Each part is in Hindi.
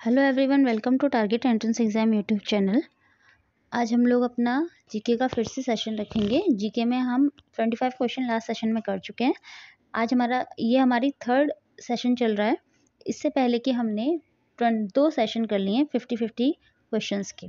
Hello everyone welcome to target entrance exam YouTube channel आज हम लोग अपना जीके का फिर से सेशन रखेंगे। जीके में हम twenty five question last session में कर चुके हैं। आज हमारा, ये हमारी थर्ड सेशन चल रहा है। इससे पहले कि हमने दो सेशन कर लिए हैं फिफ्टी फिफ्टी क्वेश्चन के।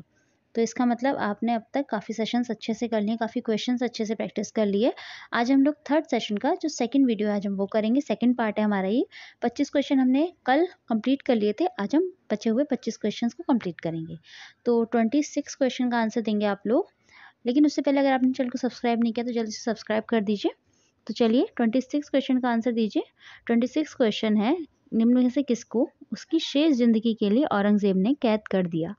तो इसका मतलब आपने अब तक काफ़ी सेशंस अच्छे से कर लिए, काफ़ी क्वेश्चंस अच्छे से प्रैक्टिस कर लिए। आज हम लोग थर्ड सेशन का जो सेकंड वीडियो है, आज हम वो करेंगे। सेकंड पार्ट है हमारा ये। पच्चीस क्वेश्चन हमने कल कंप्लीट कर लिए थे, आज हम बचे हुए पच्चीस क्वेश्चन को कंप्लीट करेंगे। तो ट्वेंटी सिक्स क्वेश्चन का आंसर देंगे आप लोग। लेकिन उससे पहले अगर आपने चैनल को सब्सक्राइब नहीं किया तो जल्दी से सब्सक्राइब कर दीजिए। तो चलिए ट्वेंटी सिक्स क्वेश्चन का आंसर दीजिए। ट्वेंटी सिक्स क्वेश्चन है निम्न में से किसको? उसकी शेष ज़िंदगी के लिए औरंगज़ेब ने कैद कर दिया।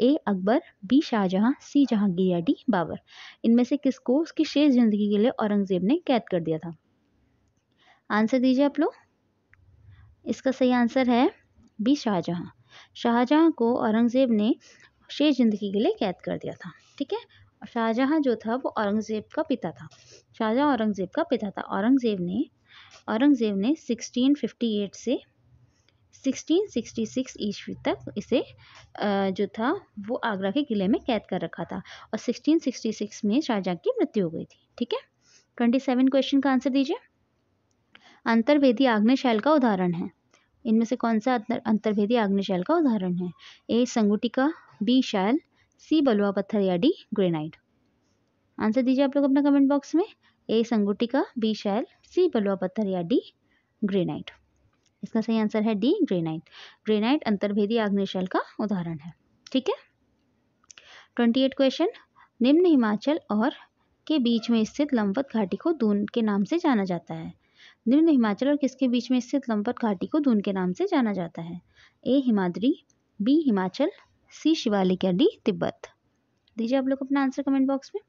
A. Akbar, B. Shahjahan, C. Jahangir या डी बाबर। इनमें से किसको? उसकी शेष ज़िंदगी के लिए औरंगज़ेब ने कैद कर दिया था। आंसर दीजिए आप लोग। इसका सही आंसर है बी. शाहजहां। शाहजहां को औरंगज़ेब ने शेष ज़िंदगी के लिए कैद कर दिया था, ठीक है? शाहजहां जो था, वो औरंगज़ेब का पिता था। शाहजहां औरंगज़ेब का पिता था। औरंगज़ेब ने औरंगज़ेब ने 1658 से 1666 ईस्वी तक इसे जो था, वो आगरा के किले में कैद कर रखा था और 1666 में शाहजहां की मृत्यु हो गई थी, ठीक है? 27 क्वेश्चन का आंसर दीजिए। अंतर्वेदी आग्नेय शैल का उदाहरण है। इनमें से कौन सा अंतर्भेदी आग्नेय शैल का उदाहरण है? ए, संगुटिका, बी, शैल, सी, बलुआ पत्थर या डी, ग्रेनाइट। आंसर दीजिए आप लोग अपना कमेंट बॉक्स में। ए, संगुटिका, बी, शैल, सी, बलुआ पत्थर या डी, ग्रेनाइट। इसका सही आंसर है डी, ग्रेनाइट। ग्रेनाइट अंतर्भेदी आग्नेय का उदाहरण है, ठीक है? ट्वेंटी एट क्वेश्चन, निम्न हिमाचल और के बीच में स्थित लंबवत घाटी को दून के नाम से जाना जाता है। निम्न हिमाचल और किसके बीच में स्थित लंबवत घाटी को दून के नाम से जाना जाता है? A, Himadri, B, Himachal, C, Shivalik या डी, तिब्बत। दीजिए आप लोग अपना आंसर कमेंट बॉक्स में।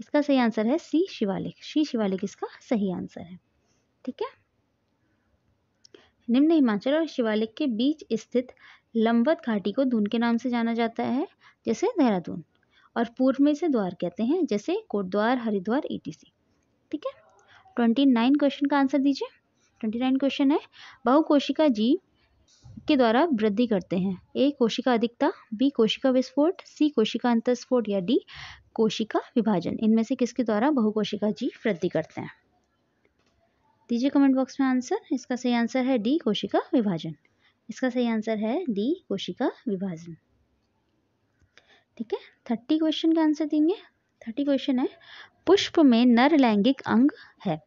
इसका सही आंसर है सी, शिवालिक। सी, शिवालिक इसका सही आंसर है, ठीक है? निम्न हिमाचल और शिवालिक के बीच स्थित लंबवत घाटी को दून के नाम से जाना जाता है, जैसे देहरादून, और पूर्व में इसे द्वार कहते हैं, जैसे कोटद्वार, हरिद्वार ईटीसी ठीक है? ट्वेंटी नाइन क्वेश्चन का आंसर दीजिए। ट्वेंटी नाइन क्वेश्चन है, बहुकोशिका जीव के द्वारा वृद्धि करते हैं। ए कोशिका अधिकता, बी कोशिका विस्फोट, सी कोशिका अंतस्फोट या डी कोशिका विभाजन। इनमें से किसके द्वारा बहुकोशिका जीव वृद्धि करते हैं? दीजिए कमेंट बॉक्स में आंसर इसका सही आंसर है डी कोशिका विभाजन। इसका सही आंसर है डी कोशिका विभाजन। ठीक है? थर्टी क्वेश्चन का आंसर देंगे। थर्टी क्वेश्चन है, पुष्प में नर लैंगिक अंग है।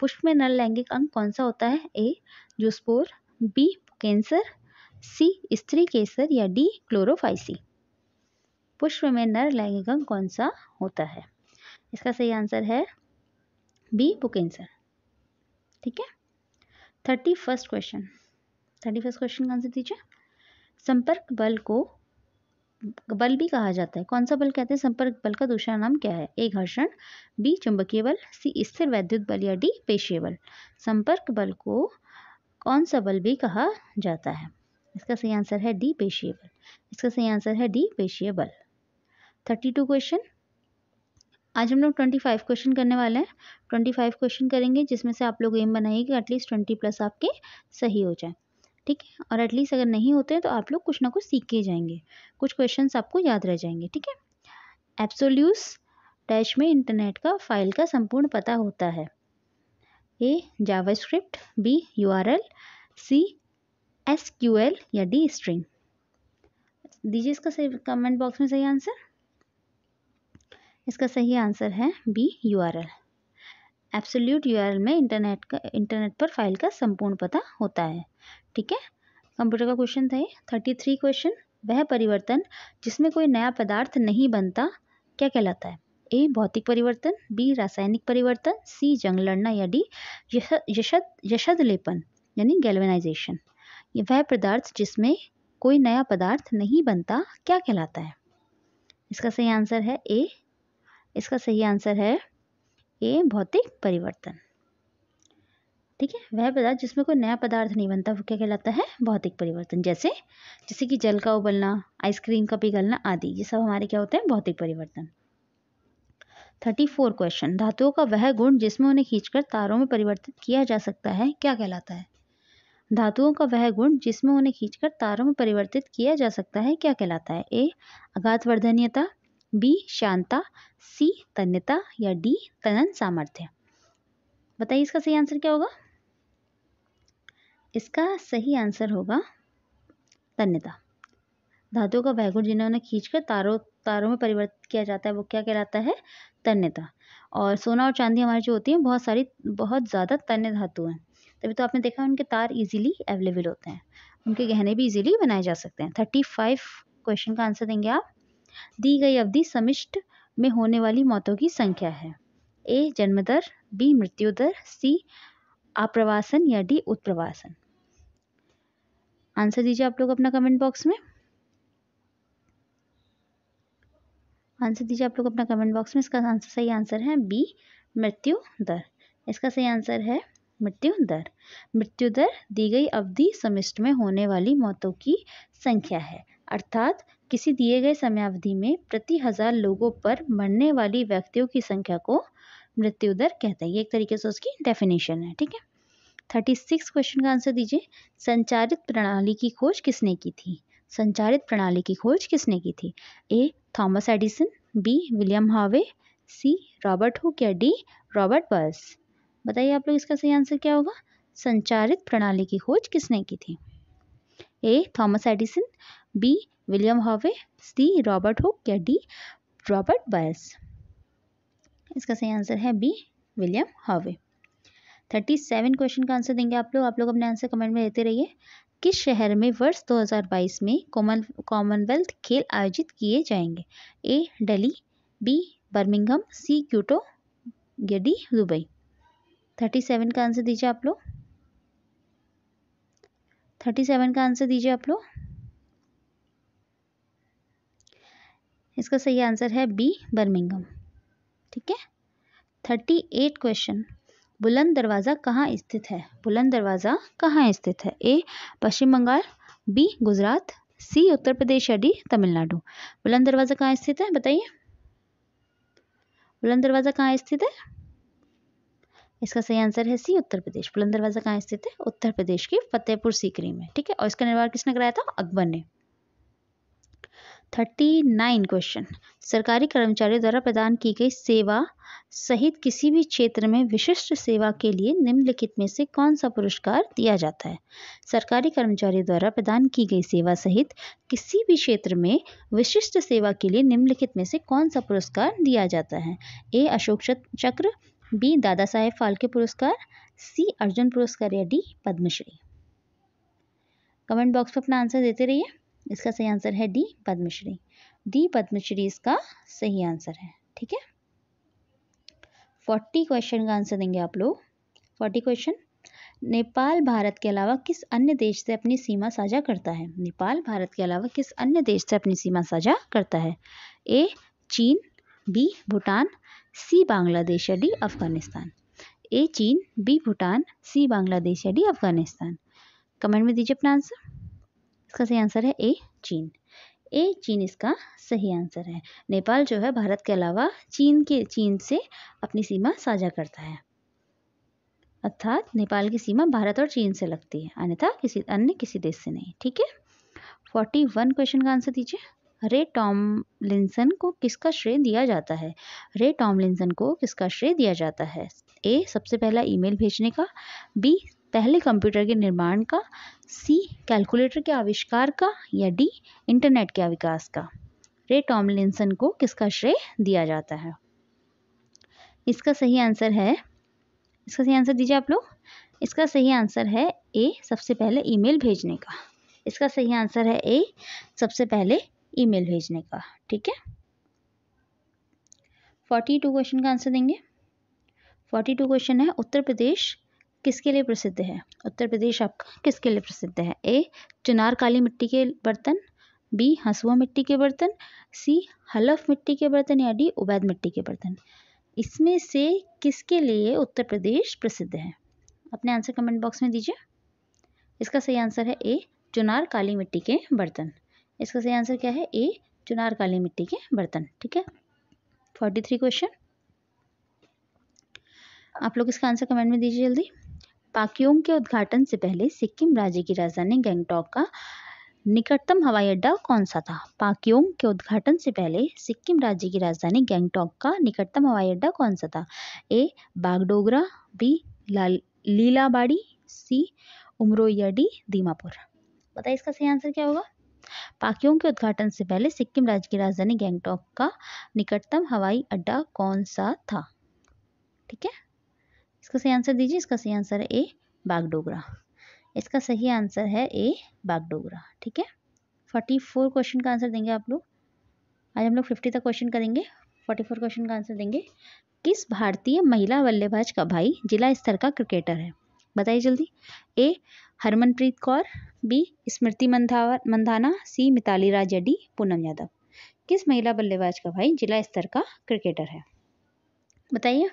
पुष्प में नर लैंगिक अंग कौन सा होता है? A zoospore B cancer C स्त्री केसर या डी क्लोरोफाइसी। पुष्प में नर लैंगिक अंग कौन सा होता है? इसका सही आंसर है बी पुकेंसर ठीक है? Thirty first question thirty first question का आंसर दीजिए। संपर्क बल को, बल भी कहा जाता है। कौन सा बल कहते हैं? संपर्क बल का दूसरा नाम क्या है? ए घर्षण, बी चुंबकीय बल, सी स्थिर वैद्युत बल या डी पेशीय बल। संपर्क बल को कौन सा बल भी कहा जाता है? इसका सही आंसर है डी पेशीय बल। इसका सही आंसर है डी पेशीय बल। थर्टी टू क्वेश्चन आज हम लोग ट्वेंटी फाइव क्वेश्चन करने वाले हैं। ट्वेंटी फाइव क्वेश्चन करेंगे जिसमें से आप लोग एम बनाइए कि एटलीस्ट ट्वेंटी प्लस आपके सही हो जाए। ठीक है? और एटलीस्ट अगर नहीं होते हैं तो आप लोग कुछ ना कुछ सीख के जाएँगे। कुछ क्वेश्चन आपको याद रह जाएँगे। ठीक है? एप्सोल्यूस डैश में इंटरनेट का फ़ाइल का संपूर्ण पता होता है। A JavaScript B U R L C S Q L या डी स्ट्रिंग दीजिए इसका सही कमेंट बॉक्स में सही आंसर इसका सही आंसर है B U R L absolute U R L में इंटरनेट का इंटरनेट पर फ़ाइल का संपूर्ण पता होता है, ठीक है? कंप्यूटर का क्वेश्चन था ये थर्टी थ्री क्वेश्चन वह परिवर्तन जिसमें कोई नया पदार्थ नहीं बनता, क्या कहलाता है? ए भौतिक परिवर्तन बी रासायनिक परिवर्तन सी जंग लड़ना या डी यशद यशद लेपन यानी गैल्वेनाइजेशन ये वह पदार्थ जिसमें कोई नया पदार्थ नहीं बनता, क्या कहलाता है? इसका सही आंसर है ए इसका सही आंसर है ए भौतिक परिवर्तन। ठीक है, वह पदार्थ जिसमें कोई नया पदार्थ नहीं बनता, वो क्या कहलाता है? भौतिक परिवर्तन। जैसे जैसे कि जल का उबलना, आइसक्रीम का पिघलना आदि, ये सब हमारे क्या होते हैं? भौतिक परिवर्तन। थर्टी फोर क्वेश्चन धातुओं का वह गुण जिसमें उन्हें खींचकर तारों में परिवर्तित किया जा सकता है, क्या कहलाता है? धातुओं का वह गुण जिसमें उन्हें खींचकर तारों में परिवर्तित किया जा सकता है, क्या कहलाता है? ए अघात वर्धनीयता बी, शांता सी, तन्यता या डी, तनन सामर्थ्य। बताइए इसका सही आंसर क्या होगा? इसका सही आंसर होगा तन्यता। धातुओं का वह गुण जिन्हें खींचकर तारों तारों में परिवर्तित किया जाता है, वो क्या कहलाता है? तन्यता। और सोना और चांदी हमारी जो होती है, बहुत सारी, बहुत ज़्यादा तन्य धातु हैं। तभी तो आपने देखा उनके तार इजीली अवेलेबल होते हैं। उनके गहने भी इजीली बनाए जा सकते हैं। थर्टी फाइव क्वेश्चन का आंसर देंगे आप। दी गई अवधि समिष्ट में होने वाली मौतों की संख्या है। ए जन्म दर बी मृत्यु दर सी, आप्रवासन या डी, उत्प्रवासन। आंसर दीजिए आप लोग अपना कमेंट बॉक्स में। आंसर दीजिए आप लोग अपना कमेंट बॉक्स में। इसका आंसर, सही आंसर है बी मृत्यु दर इसका सही आंसर है मृत्यु दर मृत्यु दर दी गई अवधि समिष्ट में होने वाली मौतों की संख्या है। अर्थात किसी दिए गए समयावधि में प्रति हज़ार लोगों पर मरने वाली व्यक्तियों की संख्या को मृत्यु दर कहते हैं। ये एक तरीके से उसकी डेफिनेशन है, ठीक है? थर्टी सिक्स क्वेश्चन का आंसर दीजिए। संचारित प्रणाली की खोज किसने की थी? संचारित प्रणाली की खोज किसने की थी? A Thomas Edison B William Harvey C Robert Hooke या डी रॉबर्ट बर्स बताइए आप लोग इसका सही आंसर क्या होगा? संचारित प्रणाली की खोज किसने की थी? A Thomas Edison B William Harvey C. Robert Hooke या डी. रॉबर्ट बायस इसका सही आंसर है B. William Harvey thirty seven question का आंसर देंगे आप लोग। आप लोग अपने आंसर कमेंट में देते रहिए। किस शहर में वर्ष 2022 में कॉमन, कॉमनवेल्थ खेल आयोजित किए जाएँगे? A. Delhi B. Birmingham, C. Kyoto या डी. दुबई? थर्टी सेवन का आंसर दीजिए आप लोग। थर्टी सेवन का आंसर दीजिए आप लोग। इसका सही आंसर है बी बर्मिंगम ठीक है? थर्टी एट क्वेश्चन बुलंद दरवाज़ा कहाँ स्थित है? बुलंद दरवाज़ा कहाँ स्थित है? A, Paschim Bangal, B, Gujarat, C, Uttar Pradesh या डी, तमिलनाडु। बुलंद दरवाज़ा कहाँ स्थित है? बताइए। बुलंद दरवाज़ा कहाँ स्थित है? इसका सही आंसर है सी, उत्तर प्रदेश। बुलंद दरवाज़ा कहाँ स्थित है? उत्तर प्रदेश के फतेहपुर सीकरी में। ठीक है? और इसका निर्माण किसने कराया था? अकबर ने। Thirty nine question. सरकारी कर्मचारियों द्वारा प्रदान की गई सेवा सहित किसी भी क्षेत्र में विशिष्ट सेवा के लिए निम्नलिखित में से कौन सा पुरस्कार दिया जाता है? सरकारी कर्मचारियों द्वारा प्रदान की गई सेवा सहित किसी भी क्षेत्र में विशिष्ट सेवा के लिए निम्नलिखित में से कौन सा पुरस्कार दिया जाता है? ए. अशोक चक्र बी दादा साहेब फाल्के पुरस्कार सी अर्जुन पुरस्कार या डी पद्मश्री। कमेंट बॉक्स में अपना आंसर देते रहिए। इसका सही आंसर है डी पद्मश्री। डी पद्मश्री इसका सही आंसर है, ठीक है? फोर्टी क्वेश्चन का आंसर देंगे आप लोग। Forty question. नेपाल भारत के अलावा किस अन्य देश से अपनी सीमा साझा करता है? नेपाल भारत के अलावा किस अन्य देश से अपनी सीमा साझा करता है? ए चीन, बी भूटान, सी बांग्लादेश या डी अफ़गानिस्तान? ए चीन, बी भूटान, सी बांग्लादेश या डी अफ़गानिस्तान? कमेंट में दीजिए अपना आंसर। इसका सही आंसर है ए चीन। ए चीन इसका सही आंसर है। नेपाल जो है, भारत के अलावा चीन के, चीन से अपनी सीमा साझा करता है। अर्थात नेपाल की सीमा भारत और चीन से लगती है, अन्यथा किसी, अन्य किसी देश से नहीं, ठीक है? फोर्टी वन क्वेश्चन का आंसर दीजिए। रे टॉमलिंसन को किसका श्रेय दिया जाता है? रे टॉमलिंसन को किसका श्रेय दिया जाता है? ए सबसे पहला ईमेल भेजने का। बी पहले कंप्यूटर के निर्माण का, सी कैलकुलेटर के आविष्कार का, या डी इंटरनेट के विकास का। रे टॉमलिंसन को किसका श्रेय दिया जाता है? इसका सही आंसर है, इसका सही आंसर दीजिए आप लोग। इसका सही आंसर है ए, सबसे पहले ईमेल भेजने का। इसका सही आंसर है ए, सबसे पहले ईमेल भेजने का। ठीक है? फोर्टी टू क्वेश्चन का आंसर देंगे। फोर्टी टू क्वेश्चन है, उत्तर प्रदेश किसके लिए प्रसिद्ध है? उत्तर प्रदेश आपका किसके लिए प्रसिद्ध है? ए, चुनार काली मिट्टी के बर्तन, बी, हंसुआ मिट्टी के बर्तन, सी, हलफ मिट्टी के बर्तन या डी, उबैद मिट्टी के बर्तन। इसमें से किसके लिए उत्तर प्रदेश प्रसिद्ध है? अपने आंसर कमेंट बॉक्स में दीजिए। इसका सही आंसर है ए, चुनार काली मिट्टी के बर्तन। इसका सही आंसर क्या है? ए, चुनार काली मिट्टी के बर्तन, ठीक है? Forty three question. आप लोग इसका आंसर कमेंट में दीजिए जल्दी। पाक्योंग के उद्घाटन से पहले सिक्किम राज्य की राजधानी गैंगटॉक का निकटतम हवाई अड्डा कौन सा था? पाक्योंग के उद्घाटन से पहले सिक्किम राज्य की राजधानी गैंगटॉक का निकटतम हवाई अड्डा कौन सा था? A, Bagdogra, B Lilabari, C उमरोयडी Dimapur. बताइए इसका सही आंसर क्या होगा? पाक्योंग के उद्घाटन से पहले सिक्किम राज्य की राजधानी गैंगटॉक का निकटतम हवाई अड्डा कौन सा था? ठीक है? इसका सही आंसर दीजिए, इसका सही आंसर है ए, बागडोगरा। इसका सही आंसर है ए, बागडोगरा, ठीक है? फोर्टी फोर क्वेश्चन का आंसर देंगे आप लोग। आज हम लोग फिफ्टी तक क्वेश्चन करेंगे। फोर्टी फोर क्वेश्चन का आंसर देंगे। किस भारतीय महिला बल्लेबाज का भाई जिला स्तर का क्रिकेटर है? बताइए जल्दी। A, Harmanpreet Kaur B Smriti Mandhana C Mithali Raj D Poonam Yadav. किस महिला बल्लेबाज का भाई जिला स्तर का क्रिकेटर है? बताइए।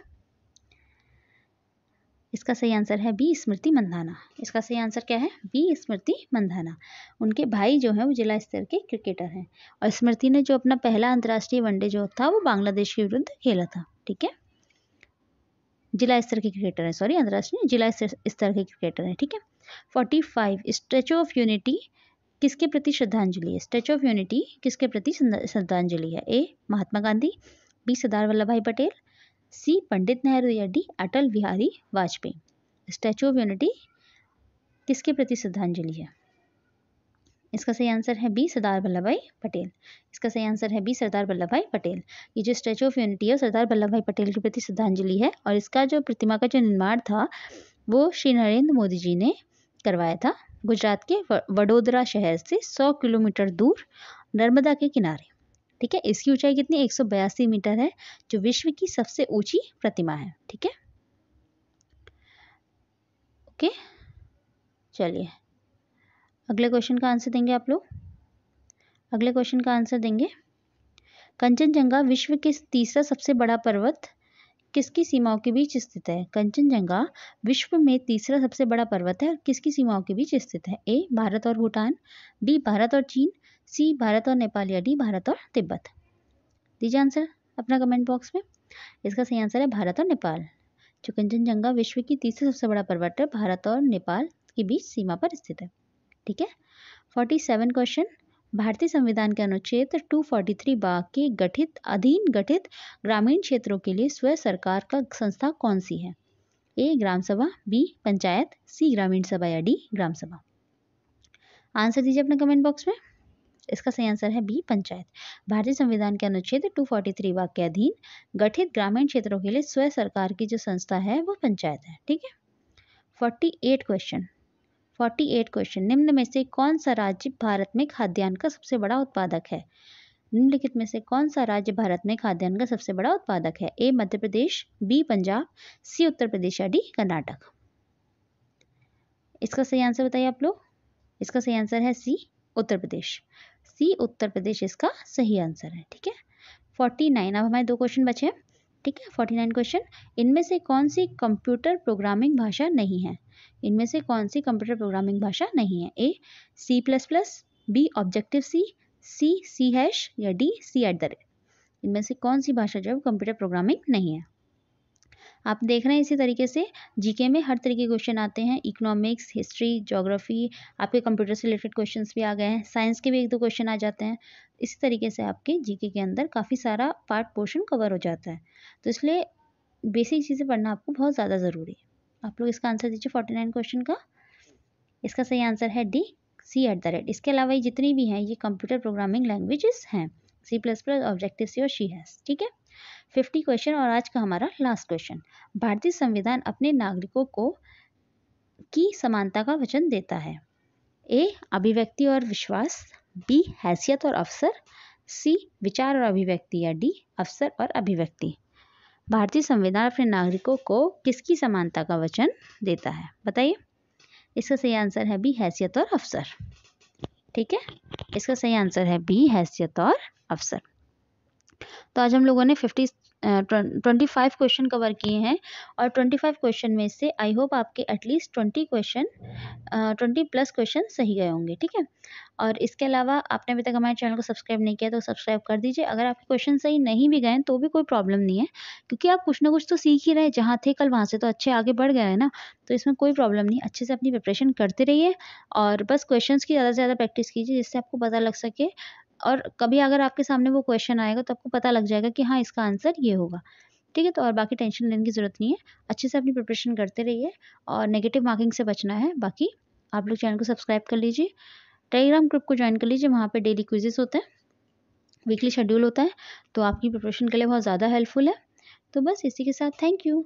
इसका सही आंसर है बी, स्मृति मंधाना। इसका सही आंसर क्या है? बी, स्मृति मंधाना। उनके भाई जो है वो जिला स्तर के क्रिकेटर हैं। और स्मृति ने जो अपना पहला अंतर्राष्ट्रीय वनडे जो था वो बांग्लादेश के विरुद्ध खेला था, ठीक है? जिला स्तर के क्रिकेटर हैं सॉरी अंतर्राष्ट्रीय जिला स्तर के क्रिकेटर हैं, ठीक है? Forty five statue of unity किसके प्रति श्रद्धांजलि है? स्टैचू ऑफ़ यूनिटी किसके प्रति श्रद्धांजलि है? A Mahatma Gandhi B Sardar Vallabh Bhai Patel C Pandit Nehru या D Atal Bihari Vajpayee. Statue of unity किसके प्रति श्रद्धांजलि है? इसका सही आंसर है बी सरदार वल्लभ भाई पटेल। इसका सही आंसर है बी सरदार वल्लभ भाई पटेल। ये जो स्टैचू ऑफ़ यूनिटी है, सरदार वल्लभ भाई पटेल के प्रति श्रद्धांजलि है और इसका जो प्रतिमा का जो निर्माण था, वो श्री नरेंद्र मोदी जी ने करवाया था। गुजरात के वडोदरा शहर से 100 किलोमीटर दूर नर्मदा के किनारे। ठीक है? इसकी ऊंचाई कितनी? एक सौ बयासी मीटर है, जो विश्व की सबसे ऊँची प्रतिमा है, ठीक है? ओके, चलिए। अगले क्वेश्चन का आंसर देंगे आप लोग। अगले क्वेश्चन का आंसर देंगे। कंचनजंगा विश्व के तीसरा सबसे बड़ा पर्वत किसकी सीमाओं के बीच स्थित है? कंचनजंगा विश्व में तीसरा सबसे बड़ा पर्वत है और किसकी सीमाओं के बीच स्थित है? ए, भारत और भूटान, बी, भारत और चीन सी, भारत और नेपाल, या डी, भारत और तिब्बत? दीजिए आंसर अपना कमेंट बॉक्स में। इसका सही आंसर है भारत और नेपाल। जो कंचनजंगा विश्व की तीसरा सबसे बड़ा पर्वत है, भारत और नेपाल के बीच सीमा पर स्थित है। ठीक है? फोर्टी सेवन क्वेश्चन भारतीय संविधान के अनुच्छेद 243 बाग के गठित, अधीन गठित ग्रामीण क्षेत्रों के लिए स्वयं सरकार का संस्था कौन सी है? ए, ग्राम सभा, बी, पंचायत, सी, ग्रामीण सभा, या डी, ग्राम सभा। आंसर दीजिए अपने कमेंट बॉक्स में। इसका सही आंसर है बी, पंचायत। भारतीय संविधान के अनुच्छेद 243 वाक के अधीन गठित ग्रामीण क्षेत्रों के लिए स्वयं सरकार की जो संस्था है, वो पंचायत है, ठीक है? Forty eight question forty eight question निम्न में से कौन सा राज्य भारत में खाद्यान्न का सबसे बड़ा उत्पादक है? निम्नलिखित में से कौन सा राज्य भारत में खाद्यान्न का सबसे बड़ा उत्पादक है? ए, मध्य प्रदेश, बी, पंजाब, सी, उत्तर प्रदेश, या डी, कर्नाटक। इसका सही आंसर बताइए आप लोग। इसका सही आंसर है सी, उत्तर प्रदेश। सी, उत्तर प्रदेश इसका सही आंसर है, ठीक है? फोर्टी नाइन, अब हमारे दो क्वेश्चन बचे हैं, ठीक है? फोर्टी नाइन क्वेश्चन इनमें से कौन सी कंप्यूटर प्रोग्रामिंग भाषा नहीं है? इनमें से कौन सी कंप्यूटर प्रोग्रामिंग भाषा नहीं है? A C plus plus B objective C C C hash या D C at the rate इनमें से कौन सी भाषा जो है कंप्यूटर प्रोग्रामिंग नहीं है? आप देख रहे हैं इसी तरीके से जीके में हर तरीके के क्वेश्चन आते हैं इकोनॉमिक्स हिस्ट्री जोग्राफी आपके कंप्यूटर से रिलेटेड क्वेश्चंस भी आ गए हैं साइंस के भी एक दो क्वेश्चन आ जाते हैं। इसी तरीके से आपके जीके के अंदर काफ़ी सारा पार्ट पोर्शन कवर हो जाता है। तो इसलिए बेसिक चीज़ें पढ़ना आपको बहुत ज़्यादा ज़रूरी है। आप लोग इसका आंसर दीजिए फोर्टी नाइन क्वेश्चन का। इसका सही आंसर है D C at the rate इसके अलावा ये जितनी भी हैं, ये कंप्यूटर प्रोग्रामिंग लैंग्वेजेस हैं। C plus plus objective C और शी हैज़ ठीक है? फिफ्टी क्वेश्चन और आज का हमारा लास्ट क्वेश्चन भारतीय संविधान अपने नागरिकों को की समानता का वचन देता है? ए अभिव्यक्ति और विश्वास. बी हैसियत और अवसर. सी विचार और अभिव्यक्ति या डी अवसर और अभिव्यक्ति. भारतीय संविधान अपने नागरिकों को किसकी समानता का वचन देता है? बताइए। इसका सही आंसर है बी हैसियत और अवसर. ठीक है? इसका सही आंसर है बी हैसियत और अवसर. तो आज हम लोगों ने fifty twenty five question cover किए हैं और ट्वेंटी फाइव क्वेश्चन में से आई होप आपके at least twenty question twenty plus question सही गए होंगे, ठीक है? और इसके अलावा आपने अभी तक हमारे चैनल को सब्सक्राइब नहीं किया तो सब्सक्राइब कर दीजिए। अगर आपके क्वेश्चन सही नहीं भी गए तो भी कोई प्रॉब्लम नहीं है, क्योंकि आप कुछ ना कुछ तो सीख ही रहे जहाँ थे कल, वहाँ से तो अच्छे आगे बढ़ गए हैं ना। तो इसमें कोई प्रॉब्लम नहीं। अच्छे से अपनी प्रिपरेशन करते रहिए और बस क्वेश्चन की ज़्यादा से ज़्यादा प्रैक्टिस कीजिए, जिससे आपको पता लग सके और कभी अगर आपके सामने वो क्वेश्चन आएगा तो आपको पता लग जाएगा कि हाँ इसका आंसर ये होगा। ठीक है तो और बाकी टेंशन लेने की ज़रूरत नहीं है। अच्छे से अपनी प्रिपरेशन करते रहिए और नेगेटिव मार्किंग से बचना है। बाकी आप लोग चैनल को सब्सक्राइब कर लीजिए। टेलीग्राम ग्रुप को ज्वाइन कर लीजिए, वहाँ पर डेली क्विजेस होते हैं। वीकली शेड्यूल होता है तो आपकी प्रिपरेशन के लिए बहुत ज़्यादा हेल्पफुल है। तो बस इसी के साथ थैंक यू